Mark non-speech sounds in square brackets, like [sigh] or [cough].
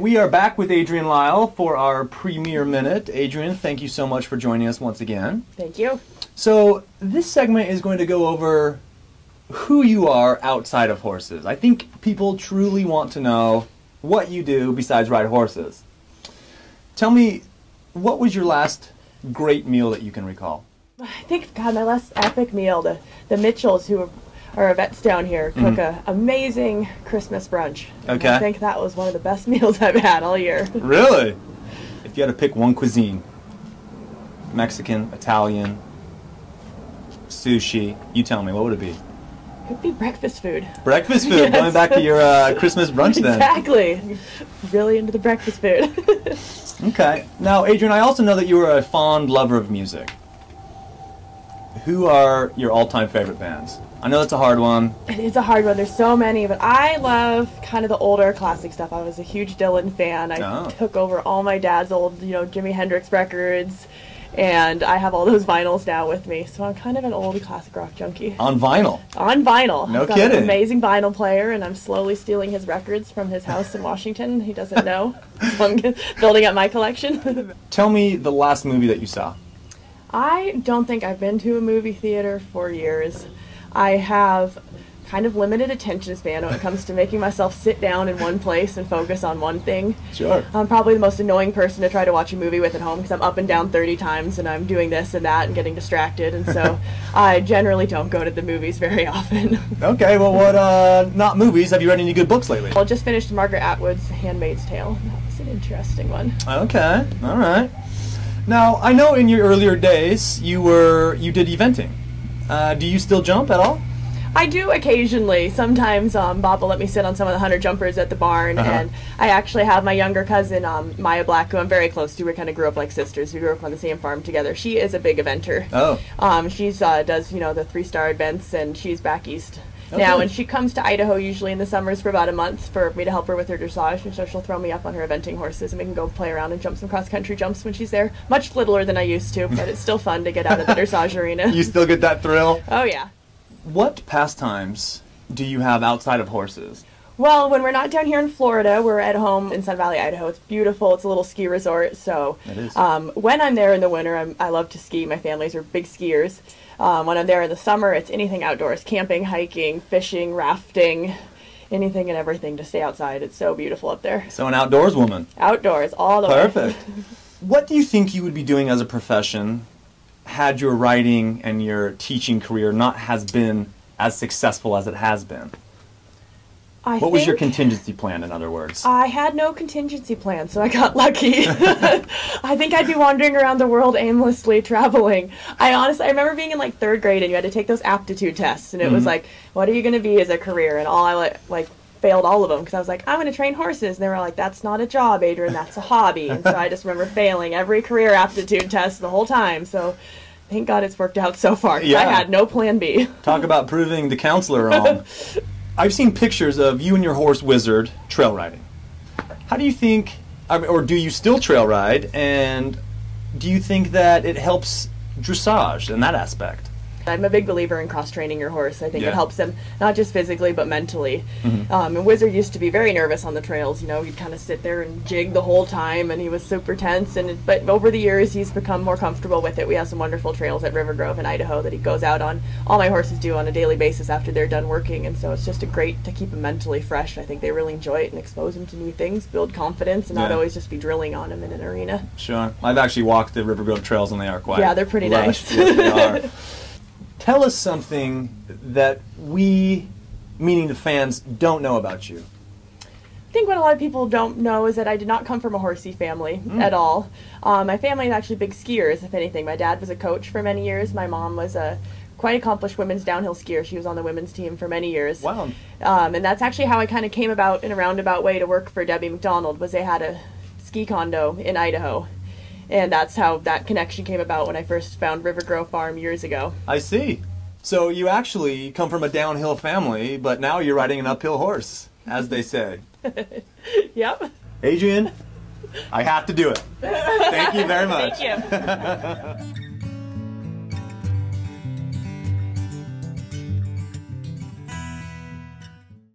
We are back with Adrienne Lyle for our premier minute. Adrienne, thank you so much for joining us once again. Thank you. So, this segment is going to go over who you are outside of horses. I think people truly want to know what you do besides ride horses. Tell me, what was your last great meal that you can recall? I think, God, my last epic meal, the, the Mitchells, who are, vets down here, cook an amazing Christmas brunch. Okay. I think that was one of the best [laughs] meals I've had all year. Really? If you had to pick one cuisine Mexican, Italian, sushi you tell me, what would it be? Could be breakfast food. Breakfast food, Yes. [laughs] going back to your uh, Christmas brunch then. Exactly. Really into the breakfast food. [laughs] Okay. Now, Adrienne, I also know that you are a fond lover of music. Who are your all time favorite bands? I know that's a hard one. it is a hard one. There's so many, but I love kind of the older classic stuff. I was a huge Dylan fan. I Oh. took over all my dad's old, you know, Jimi Hendrix records, and I have all those vinyls now with me. So I'm kind of an old classic rock junkie. On vinyl. on vinyl. No I've got kidding. An amazing vinyl player, and I'm slowly stealing his records from his house in Washington. He doesn't know. so [laughs] I'm building up my collection. Tell me the last movie that you saw. I don't think I've been to a movie theater for years. I have kind of limited attention span when it comes to making myself sit down in one place and focus on one thing. Sure. I'm probably the most annoying person to try to watch a movie with at home because I'm up and down 30 times and I'm doing this and that and getting distracted. And so [laughs] I generally don't go to the movies very often. [laughs] Okay, well, what, uh, not movies, have you read any good books lately? Well, just finished Margaret Atwood's Handmaid's Tale. That was an interesting one. Okay, all right. Now, I know in your earlier days you were, you did eventing. Uh, do you still jump at all? I do occasionally. Sometimes um, Bob will let me sit on some of the hunter jumpers at the barn, Uh-huh. and I actually have my younger cousin um, Maya Black, who I'm very close to. We kind of grew up like sisters. We grew up on the same farm together. She is a big eventer. Oh, Um, she's uh, does you know the three star events, and she's back east now. Okay. And she comes to Idaho usually in the summers for about a month for me to help her with her dressage, and so she'll throw me up on her eventing horses, and we can go play around and jump some cross country jumps when she's there. Much littler than I used to, but it's still fun to get out of the [laughs] dressage arena. you still get that thrill? oh yeah. What pastimes do you have outside of horses? Well, when we're not down here in Florida, we're at home in Sun Valley, Idaho. It's beautiful. It's a little ski resort. So, Um, when I'm there in the winter, I'm, I love to ski. My families are big skiers. Um, when I'm there in the summer, it's anything outdoors: camping, hiking, fishing, rafting, anything and everything to stay outside. It's so beautiful up there. So, an outdoors woman. Outdoors, all the way. Perfect. what do you think you would be doing as a profession had your riding and your teaching career not has been as successful as it has been? I What was your contingency plan, in other words? I had no contingency plan, so I got lucky. [laughs] I think I'd be wandering around the world aimlessly traveling. I honestly, I remember being in like third grade and you had to take those aptitude tests, and it was Mhm. like, what are you going to be as a career? And all I like, like failed all of them because I was like, I'm going to train horses, and they were like, that's not a job, Adrienne, that's a hobby. And so I just remember [laughs] failing every career aptitude test the whole time. So. Thank God it's worked out so far. 'cause I had no plan B. Talk about proving the counselor wrong. [laughs] I've seen pictures of you and your horse Wizard trail riding. How do you think, or do you still trail ride? And do you think that it helps dressage in that aspect? I'm a big believer in cross training your horse. I think Yeah. it helps him not just physically but mentally. Mhm. Um, and Wizard used to be very nervous on the trails. You know, he'd kind of sit there and jig the whole time, and he was super tense. And it, but over the years, he's become more comfortable with it. We have some wonderful trails at Rivergrove in Idaho that he goes out on. All my horses do on a daily basis after they're done working, and so it's just a great to keep him mentally fresh. I think they really enjoy it and expose him to new things, build confidence, and not always just be drilling on him in an arena. Sure. I've actually walked the Rivergrove trails and they are quite Yeah, they're pretty lush. nice. Yes, they are. [laughs] Tell us something that we, meaning the fans, don't know about you. I think what a lot of people don't know is that I did not come from a horsey family at all. Um, my family is actually big skiers, if anything. My dad was a coach for many years. My mom was a quite accomplished women's downhill skier. She was on the women's team for many years. Wow. Um, and that's actually how I kind of came about in a roundabout way to work for Debbie McDonald. Was they had a ski condo in Idaho, and that's how that connection came about when I first found Rivergrove Farm years ago. I see. So you actually come from a downhill family, but now you're riding an uphill horse, as they say. [laughs] Yep. Adrienne, I have to do it. Thank you very [laughs] much. Thank you. [laughs]